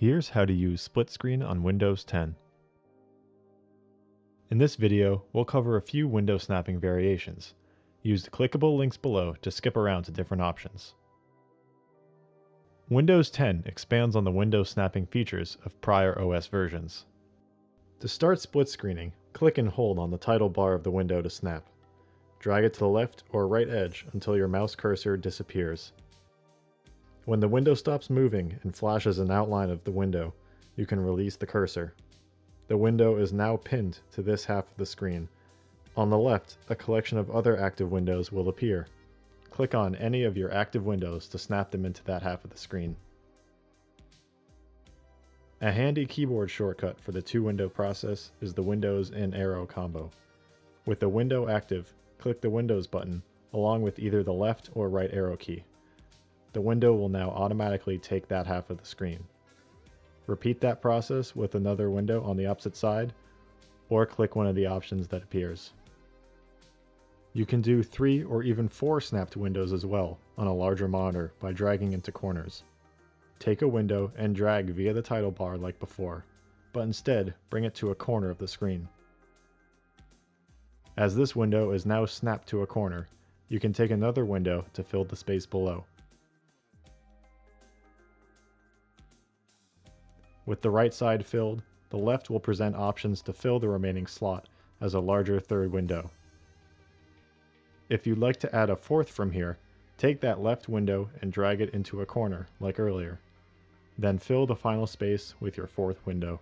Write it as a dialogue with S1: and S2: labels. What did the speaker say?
S1: Here's how to use split screen on Windows 10. In this video, we'll cover a few window snapping variations. Use the clickable links below to skip around to different options. Windows 10 expands on the window snapping features of prior OS versions. To start split screening, click and hold on the title bar of the window to snap. Drag it to the left or right edge until your mouse cursor disappears. When the window stops moving and flashes an outline of the window, you can release the cursor. The window is now pinned to this half of the screen. On the left, a collection of other active windows will appear. Click on any of your active windows to snap them into that half of the screen. A handy keyboard shortcut for the two-window process is the Windows and Arrow combo. With the window active, click the Windows button along with either the left or right arrow key. The window will now automatically take that half of the screen. Repeat that process with another window on the opposite side, or click one of the options that appears. You can do three or even four snapped windows as well on a larger monitor by dragging into corners. Take a window and drag via the title bar like before, but instead bring it to a corner of the screen. As this window is now snapped to a corner, you can take another window to fill the space below. With the right side filled, the left will present options to fill the remaining slot as a larger third window. If you'd like to add a fourth from here, take that left window and drag it into a corner, like earlier. Then fill the final space with your fourth window.